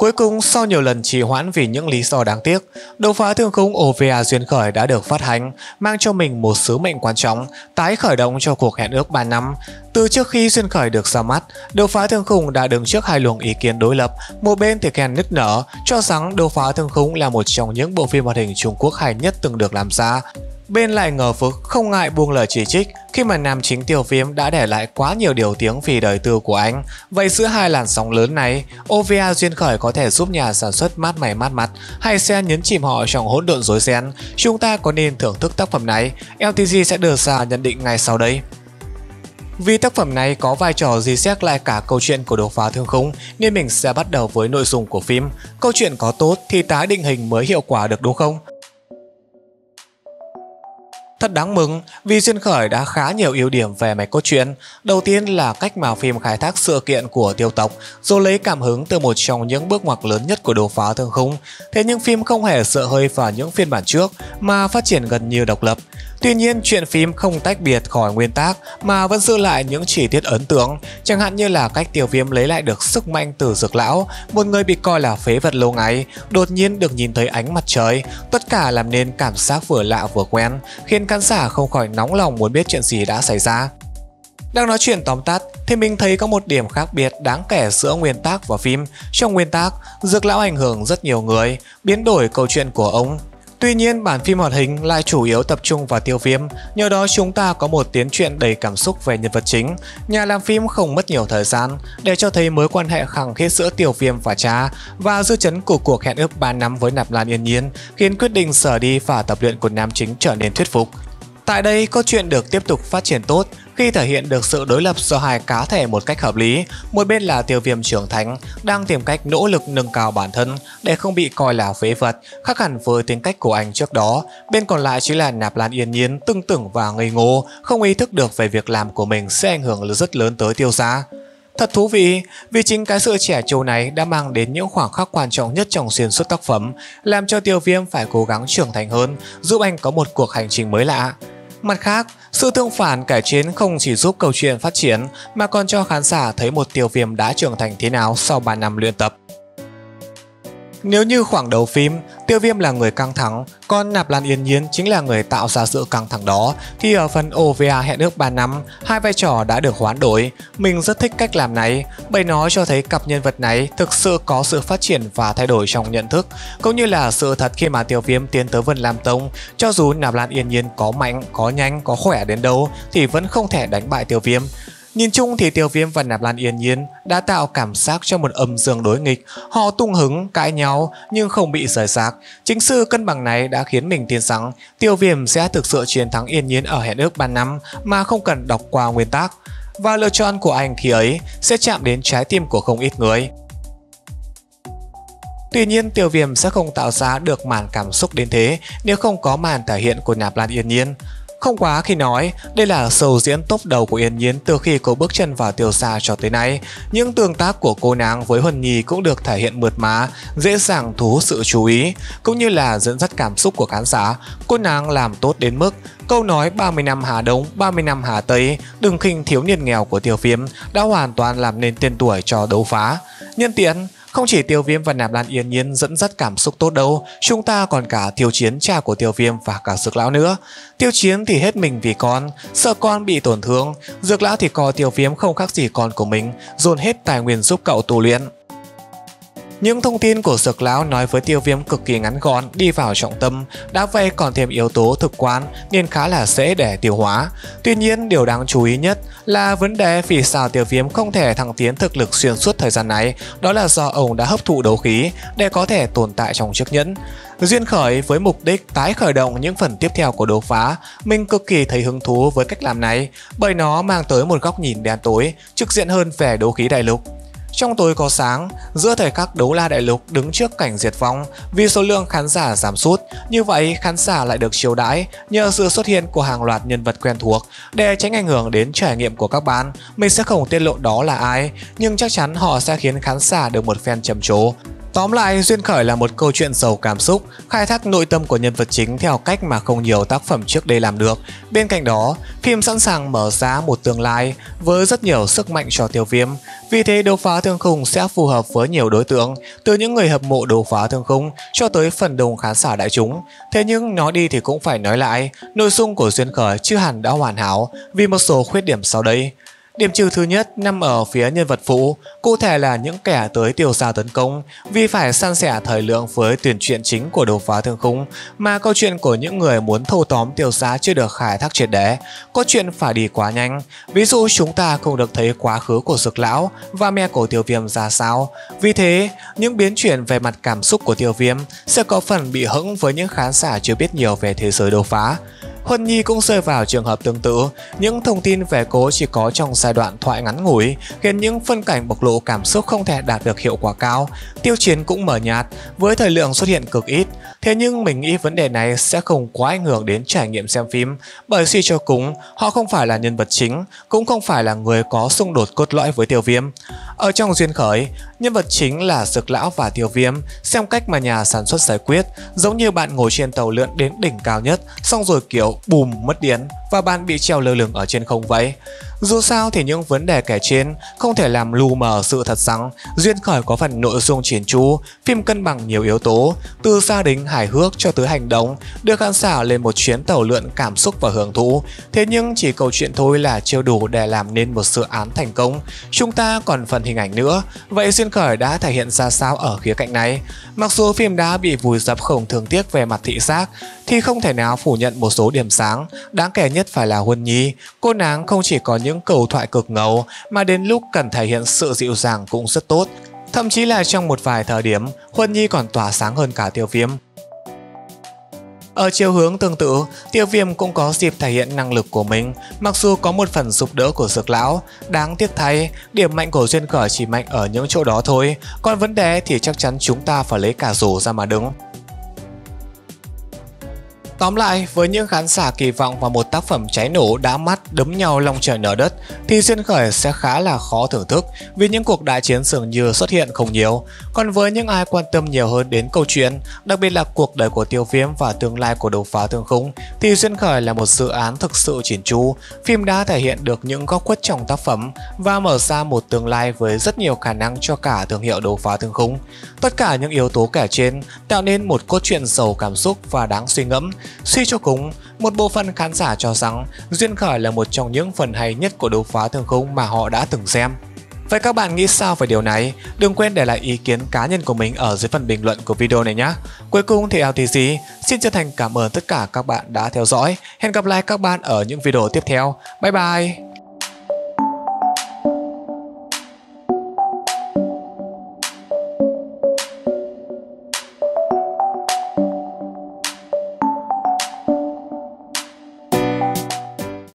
Cuối cùng, sau nhiều lần trì hoãn vì những lý do đáng tiếc, đột phá thương khung OVA duyên khởi đã được phát hành, mang cho mình một sứ mệnh quan trọng, tái khởi động cho cuộc hẹn ước 3 năm. Từ trước khi duyên khởi được ra mắt, đột phá thương khung đã đứng trước hai luồng ý kiến đối lập. Một bên thì khen nức nở, cho rằng đột phá thương khung là một trong những bộ phim hoạt hình Trung Quốc hay nhất từng được làm ra. Bên lại ngờ vực không ngại buông lời chỉ trích khi mà nam chính tiêu viêm đã để lại quá nhiều điều tiếng vì đời tư của anh. Vậy giữa hai làn sóng lớn này, OVA duyên khởi có thể giúp nhà sản xuất mát mẻ mát mặt hay sẽ nhấn chìm họ trong hỗn độn rối ren? Chúng ta có nên thưởng thức tác phẩm này? LTG sẽ đưa ra nhận định ngay sau đây. Vì tác phẩm này có vai trò gì xét lại cả câu chuyện của đột phá thương khung nên mình sẽ bắt đầu với nội dung của phim. Câu chuyện có tốt thì tái định hình mới hiệu quả được đúng không? Thật đáng mừng vì Duyên Khởi đã khá nhiều ưu điểm về mạch cốt truyện. Đầu tiên là cách mà phim khai thác sự kiện của tiêu tộc, rồi lấy cảm hứng từ một trong những bước ngoặt lớn nhất của đột phá thương khung. Thế nhưng phim không hề sợ hơi vào những phiên bản trước mà phát triển gần như độc lập. Tuy nhiên, chuyện phim không tách biệt khỏi nguyên tác mà vẫn giữ lại những chi tiết ấn tượng, chẳng hạn như là cách tiêu viêm lấy lại được sức mạnh từ dược lão, một người bị coi là phế vật lâu ngày, đột nhiên được nhìn thấy ánh mặt trời, tất cả làm nên cảm giác vừa lạ vừa quen, khiến khán giả không khỏi nóng lòng muốn biết chuyện gì đã xảy ra. Đang nói chuyện tóm tắt thì mình thấy có một điểm khác biệt đáng kể giữa nguyên tác và phim. Trong nguyên tác, Dược Lão ảnh hưởng rất nhiều người, biến đổi câu chuyện của ông, Tuy nhiên, bản phim hoạt hình lại chủ yếu tập trung vào tiêu viêm, nhờ đó chúng ta có một tiến truyện đầy cảm xúc về nhân vật chính. Nhà làm phim không mất nhiều thời gian để cho thấy mối quan hệ khăng khít giữa tiêu viêm và cha và dư chấn của cuộc hẹn ước 3 năm với Nạp Lan Yên Nhiên khiến quyết định sở đi và tập luyện của nam chính trở nên thuyết phục. Tại đây, câu chuyện được tiếp tục phát triển tốt khi thể hiện được sự đối lập giữa hai cá thể một cách hợp lý. Một bên là tiêu viêm trưởng thành, đang tìm cách nỗ lực nâng cao bản thân để không bị coi là phế vật, khác hẳn với tính cách của anh trước đó. Bên còn lại chính là nạp lan yên nhiên, tưng tưởng và ngây ngô, không ý thức được về việc làm của mình sẽ ảnh hưởng rất lớn tới tiêu gia. Thật thú vị, vì chính cái sự trẻ trâu này đã mang đến những khoảng khắc quan trọng nhất trong xuyên suốt tác phẩm, làm cho tiêu viêm phải cố gắng trưởng thành hơn, giúp anh có một cuộc hành trình mới lạ. Mặt khác, sự tương phản cải chiến không chỉ giúp câu chuyện phát triển mà còn cho khán giả thấy một tiêu viêm đã trưởng thành thế nào sau 3 năm luyện tập. Nếu như khoảng đầu phim, Tiêu Viêm là người căng thẳng, còn Nạp Lan Yên Nhiên chính là người tạo ra sự căng thẳng đó, thì ở phần OVA hẹn ước 3 năm, hai vai trò đã được hoán đổi. Mình rất thích cách làm này, bởi nó cho thấy cặp nhân vật này thực sự có sự phát triển và thay đổi trong nhận thức, cũng như là sự thật khi mà Tiêu Viêm tiến tới Vân Lam Tông, cho dù Nạp Lan Yên Nhiên có mạnh, có nhanh, có khỏe đến đâu thì vẫn không thể đánh bại Tiêu Viêm. Nhìn chung thì Tiêu Viêm và Nạp Lan Yên Nhiên đã tạo cảm giác cho một âm dương đối nghịch. Họ tung hứng, cãi nhau nhưng không bị rời rạc. Chính sự cân bằng này đã khiến mình tin rằng Tiêu Viêm sẽ thực sự chiến thắng Yên Nhiên ở hẹn ước ban năm mà không cần đọc qua nguyên tác. Và lựa chọn của anh khi ấy sẽ chạm đến trái tim của không ít người. Tuy nhiên, tiêu viêm sẽ không tạo ra được màn cảm xúc đến thế nếu không có màn thể hiện của Nạp Lan Yên Nhiên. Không quá khi nói, đây là sầu diễn top đầu của Yên Nhiên từ khi cô bước chân vào tiêu xa cho tới nay. Những tương tác của cô nàng với Huân Nhi cũng được thể hiện mượt mà dễ dàng thu hút sự chú ý, cũng như là dẫn dắt cảm xúc của khán giả. Cô nàng làm tốt đến mức câu nói 30 năm Hà Đông, 30 năm Hà Tây, đừng khinh thiếu niên nghèo của tiêu phim đã hoàn toàn làm nên tên tuổi cho đấu phá. Nhân tiện, không chỉ Tiêu Viêm và Nạp Lan Yên Nhiên dẫn dắt cảm xúc tốt đâu, chúng ta còn cả Tiêu Chiến cha của Tiêu Viêm và cả Dược Lão nữa. Tiêu Chiến thì hết mình vì con, sợ con bị tổn thương, Dược Lão thì coi Tiêu Viêm không khác gì con của mình, dồn hết tài nguyên giúp cậu tu luyện. Những thông tin của Dược Lão nói với tiêu viêm cực kỳ ngắn gọn, đi vào trọng tâm, đã vậy còn thêm yếu tố thực quan nên khá là dễ để tiêu hóa. Tuy nhiên, điều đáng chú ý nhất là vấn đề vì sao tiêu viêm không thể thăng tiến thực lực xuyên suốt thời gian này, đó là do ông đã hấp thụ đấu khí để có thể tồn tại trong chiếc nhẫn. Duyên khởi với mục đích tái khởi động những phần tiếp theo của đấu phá, mình cực kỳ thấy hứng thú với cách làm này bởi nó mang tới một góc nhìn đen tối, trực diện hơn về đấu khí đại lục. Trong tối có sáng, giữa thời khắc đấu la đại lục đứng trước cảnh diệt vong vì số lượng khán giả giảm sút, như vậy khán giả lại được chiêu đãi nhờ sự xuất hiện của hàng loạt nhân vật quen thuộc. Để tránh ảnh hưởng đến trải nghiệm của các bạn, mình sẽ không tiết lộ đó là ai, nhưng chắc chắn họ sẽ khiến khán giả được một phen trầm trồ. Tóm lại, Duyên Khởi là một câu chuyện giàu cảm xúc, khai thác nội tâm của nhân vật chính theo cách mà không nhiều tác phẩm trước đây làm được. Bên cạnh đó, phim sẵn sàng mở ra một tương lai với rất nhiều sức mạnh cho tiêu viêm. Vì thế đấu phá thương khung sẽ phù hợp với nhiều đối tượng, từ những người hâm mộ đấu phá thương khung cho tới phần đông khán giả đại chúng. Thế nhưng nói đi thì cũng phải nói lại, nội dung của Duyên Khởi chưa hẳn đã hoàn hảo vì một số khuyết điểm sau đây. Điểm trừ thứ nhất nằm ở phía nhân vật phụ, cụ thể là những kẻ tới tiêu xa tấn công vì phải san sẻ thời lượng với tuyển truyện chính của đột phá thương khung mà câu chuyện của những người muốn thâu tóm tiêu xa chưa được khai thác triệt để, có chuyện phải đi quá nhanh. Ví dụ chúng ta không được thấy quá khứ của dược lão và mẹ của tiêu viêm ra sao. Vì thế, những biến chuyển về mặt cảm xúc của tiêu viêm sẽ có phần bị hững với những khán giả chưa biết nhiều về thế giới đột phá. Huân Nhi cũng rơi vào trường hợp tương tự, những thông tin về cô chỉ có trong giai đoạn thoại ngắn ngủi, khiến những phân cảnh bộc lộ cảm xúc không thể đạt được hiệu quả cao. Tiêu chiến cũng mờ nhạt, với thời lượng xuất hiện cực ít, thế nhưng mình nghĩ vấn đề này sẽ không quá ảnh hưởng đến trải nghiệm xem phim, bởi suy cho cùng, họ không phải là nhân vật chính, cũng không phải là người có xung đột cốt lõi với tiêu viêm. Ở trong duyên khởi, nhân vật chính là Dược Lão và Tiêu Viêm, xem cách mà nhà sản xuất giải quyết, giống như bạn ngồi trên tàu lượn đến đỉnh cao nhất, xong rồi kiểu bùm mất điện và bạn bị treo lơ lửng ở trên không vậy. Dù sao thì những vấn đề kể trên không thể làm lù mờ sự thật rằng Duyên Khởi có phần nội dung triển chu, phim cân bằng nhiều yếu tố, từ gia đình hài hước cho tới hành động, đưa khán giả lên một chuyến tàu lượn cảm xúc và hưởng thụ. Thế nhưng chỉ câu chuyện thôi là chưa đủ để làm nên một dự án thành công. Chúng ta còn phần hình ảnh nữa, vậy Duyên Khởi đã thể hiện ra sao ở khía cạnh này? Mặc dù phim đã bị vùi dập không thường tiếc về mặt thị giác, thì không thể nào phủ nhận một số điểm sáng, đáng kể nhất phải là Huân Nhi. Cô nàng không chỉ có những cầu thoại cực ngầu mà đến lúc cần thể hiện sự dịu dàng cũng rất tốt. Thậm chí là trong một vài thời điểm, Huân Nhi còn tỏa sáng hơn cả tiêu viêm. Ở chiều hướng tương tự, tiêu viêm cũng có dịp thể hiện năng lực của mình, mặc dù có một phần giúp đỡ của dược lão. Đáng tiếc thay, điểm mạnh của duyên khởi chỉ mạnh ở những chỗ đó thôi, còn vấn đề thì chắc chắn chúng ta phải lấy cả rổ ra mà đứng. Tóm lại, với những khán giả kỳ vọng vào một tác phẩm cháy nổ đã mắt đấm nhau long trời nở đất thì Diên Khởi sẽ khá là khó thưởng thức vì những cuộc đại chiến dường như xuất hiện không nhiều. Còn với những ai quan tâm nhiều hơn đến câu chuyện, đặc biệt là cuộc đời của Tiêu Viêm và tương lai của đột phá thương khung thì Diên Khởi là một dự án thực sự chỉn chu. Phim đã thể hiện được những góc khuất trong tác phẩm và mở ra một tương lai với rất nhiều khả năng cho cả thương hiệu đột phá thương khung. Tất cả những yếu tố kể trên tạo nên một cốt truyện giàu cảm xúc và đáng suy ngẫm Suy cho cùng, một bộ phận khán giả cho rằng Duyên Khởi là một trong những phần hay nhất của đấu phá thương khung mà họ đã từng xem. Vậy các bạn nghĩ sao về điều này? Đừng quên để lại ý kiến cá nhân của mình ở dưới phần bình luận của video này nhé. Cuối cùng thì LTC xin chân thành cảm ơn tất cả các bạn đã theo dõi. Hẹn gặp lại các bạn ở những video tiếp theo. Bye bye!